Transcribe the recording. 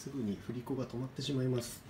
すぐに振り子が止まってしまいます。